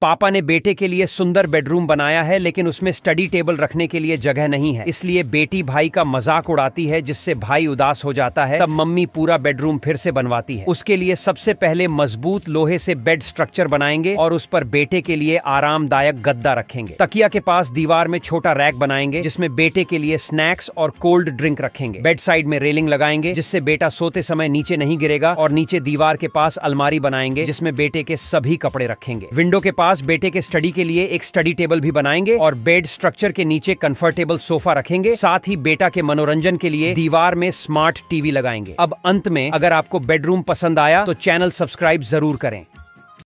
पापा ने बेटे के लिए सुंदर बेडरूम बनाया है, लेकिन उसमें स्टडी टेबल रखने के लिए जगह नहीं है। इसलिए बेटी भाई का मज़ाक उड़ाती है, जिससे भाई उदास हो जाता है, तब मम्मी पूरा बेडरूम फिर से बनवाती है। उसके लिए सबसे पहले मज़बूत लोहे से बेड स्ट्रक्चर बनाएँगे और उस पर बेटे के लिए आरामदायक गद्दा रखेंगे। तकिया के पास दीवार में छोटा रैक बनाएँगे, जिसमें बेटे के लिए स्नैक्स और कोल्ड ड्रिंक रखेंगे। बेड साइड में रेलिंग लगाएँगे, जिससे बेटा सोते समय नीचे नहीं गिरेगा और नीचे दीवार के पास अलमारी बनाएँगे, जिसमें बेटे के सभी कपड़े रखेंगे। विंडो के पास बेटे के स्टडी के लिए एक स्टडी टेबल भी बनाएँगे और बेड स्ट्रक्चर के नीचे कंफर्टेबल सोफा रखेंगे। साथ ही बेटा के मनोरंजन के लिए दीवार में स्मार्ट टीवी लगाएँगे। अब अंत में अगर आपको बेडरूम पसंद आया तो चैनल सब्सक्राइब ज़रूर करें।